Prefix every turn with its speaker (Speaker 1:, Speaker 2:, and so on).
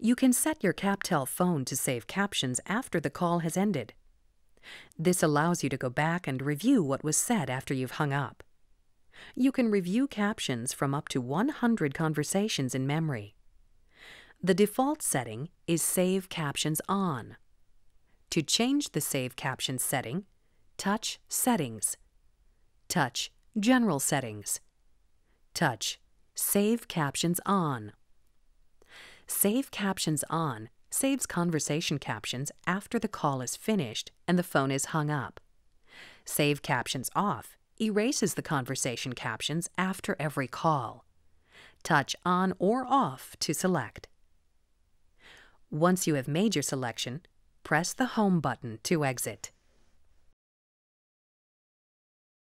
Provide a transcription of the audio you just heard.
Speaker 1: You can set your CapTel phone to save captions after the call has ended. This allows you to go back and review what was said after you've hung up. You can review captions from up to 100 conversations in memory. The default setting is Save Captions On. To change the Save Captions setting, touch Settings. Touch General Settings. Touch Save Captions On. Save Captions On saves conversation captions after the call is finished and the phone is hung up. Save Captions Off erases the conversation captions after every call. Touch On or Off to select. Once you have made your selection, press the Home button to exit.